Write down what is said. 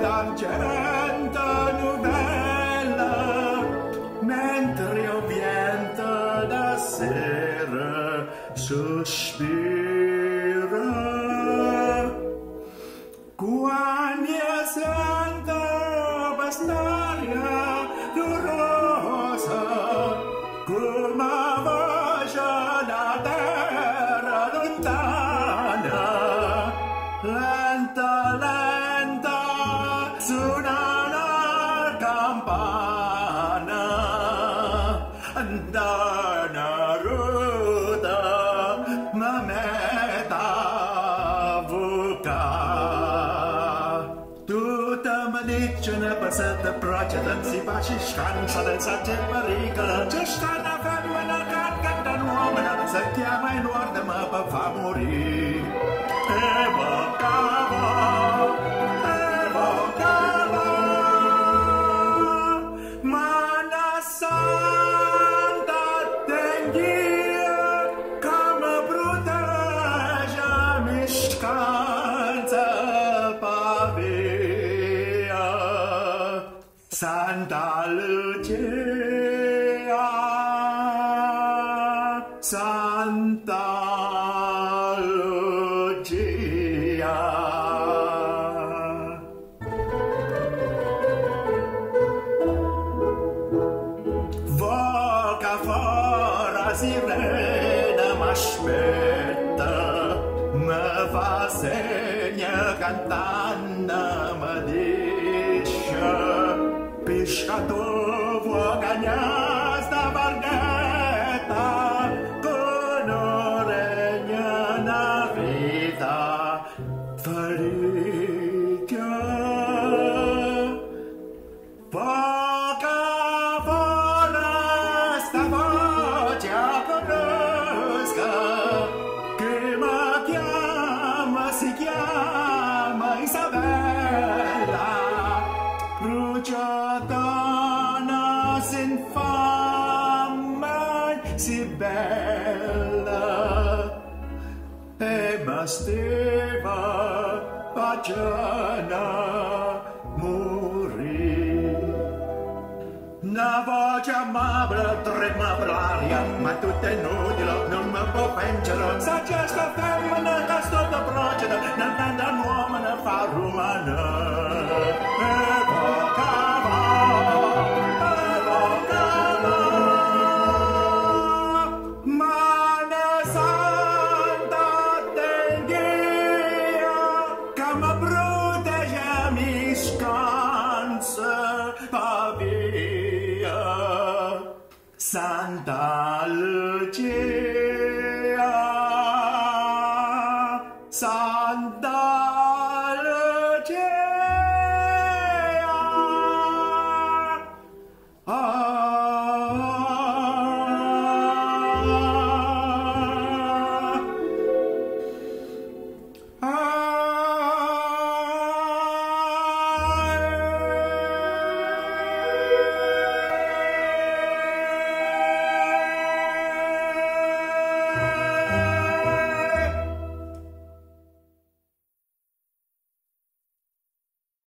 d'argento novella mentre il vento da sera sospira the project and see by she scan so there's a temporary just stand up and when I can't get done woman I'm a second I know them up a Santa Lucia, Santa Lucia. Voca fora sirena mă așteptă, mă va senia cantană. Pescato vuoi cagnare sta barchetta con regna una vita felice Poca foresta voce conosca che mi chiama, si chiama Isabella, bruciatona bella e bastava pagina morì. Una voce amabile trema per l'aria, ma tutto è inutile, non mi può vincere. Sa già sta femmina Santa Lucia.